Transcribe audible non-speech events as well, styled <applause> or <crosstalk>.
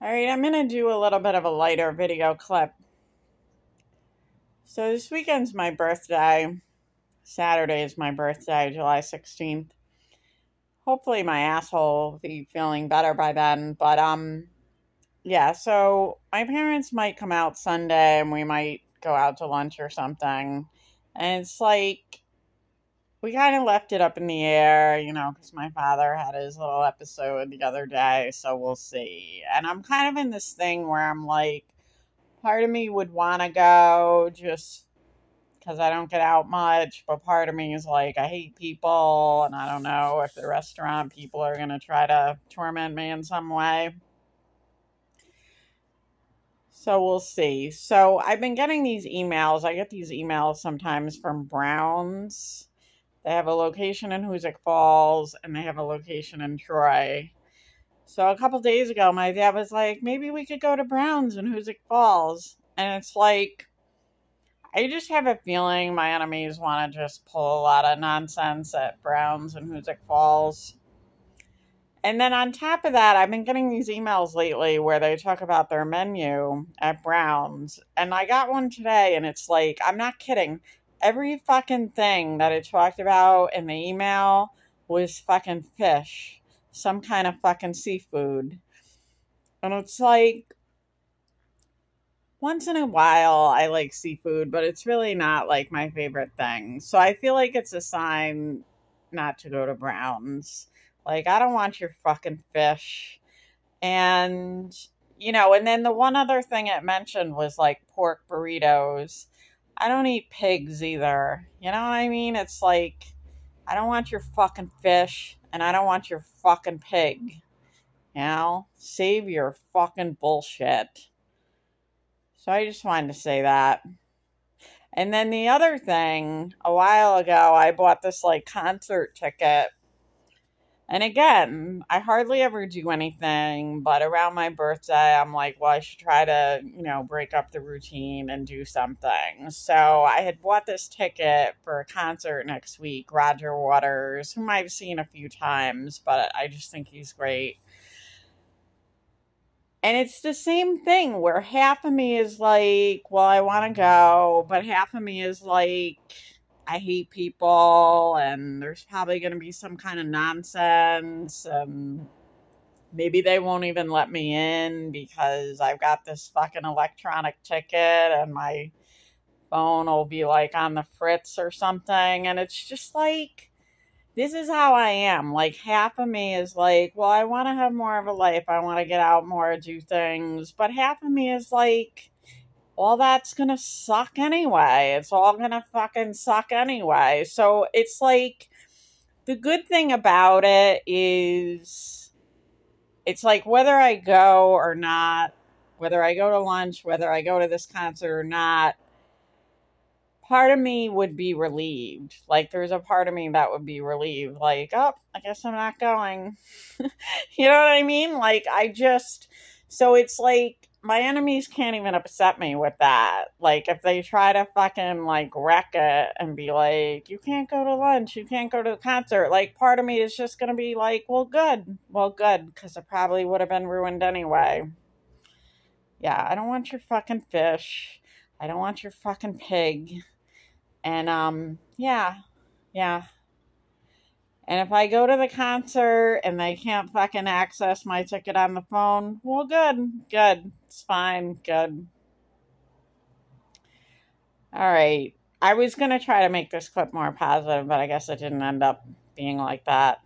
All right, I'm going to do a little bit of a lighter video clip. So, this weekend's my birthday. Saturday is my birthday, July 16th. Hopefully, my asshole will be feeling better by then. But, um, yeah, so my parents might come out Sunday and we might go out to lunch or something. And it's like, we kind of left it up in the air, you know, because my father had his little episode the other day, so we'll see. And I'm kind of in this thing where I'm like, part of me would want to go just because I don't get out much, but part of me is like, I hate people, and I don't know if the restaurant people are going to try to torment me in some way. So we'll see. So I've been getting these emails. I get these emails sometimes from Browns they have a location in Hoosick Falls and they have a location in Troy. So a couple days ago, my dad was like, maybe we could go to Browns in Hoosick Falls. And it's like, I just have a feeling my enemies want to just pull a lot of nonsense at Browns and Hoosick Falls. And then on top of that, I've been getting these emails lately where they talk about their menu at Browns. And I got one today, and it's like, I'm not kidding every fucking thing that it talked about in the email was fucking fish, some kind of fucking seafood. And it's like, once in a while I like seafood, but it's really not like my favorite thing. So I feel like it's a sign not to go to Browns. Like, I don't want your fucking fish. And, you know, and then the one other thing it mentioned was like pork burritos. I don't eat pigs either. You know what I mean? It's like, I don't want your fucking fish and I don't want your fucking pig. Know? Save your fucking bullshit. So I just wanted to say that. And then the other thing, a while ago, I bought this like concert ticket and again, I hardly ever do anything, but around my birthday, I'm like, well, I should try to, you know, break up the routine and do something. So I had bought this ticket for a concert next week, Roger Waters, whom I've seen a few times, but I just think he's great. And it's the same thing where half of me is like, well, I want to go, but half of me is like, I hate people and there's probably going to be some kind of nonsense and maybe they won't even let me in because I've got this fucking electronic ticket and my phone will be like on the fritz or something and it's just like this is how I am. Like half of me is like, well, I want to have more of a life. I want to get out more, do things. But half of me is like all that's gonna suck anyway. It's all gonna fucking suck anyway. So it's like the good thing about it is it's like whether I go or not, whether I go to lunch, whether I go to this concert or not, part of me would be relieved. Like there's a part of me that would be relieved. Like, oh, I guess I'm not going. <laughs> you know what I mean? Like I just so it's like my enemies can't even upset me with that. Like, if they try to fucking, like, wreck it and be like, you can't go to lunch, you can't go to the concert, like, part of me is just gonna be like, well, good. Well, good, because it probably would have been ruined anyway. Yeah, I don't want your fucking fish. I don't want your fucking pig. And, um, yeah, yeah. And if I go to the concert and they can't fucking access my ticket on the phone, well, good, good. It's fine, good. All right. I was going to try to make this clip more positive, but I guess it didn't end up being like that.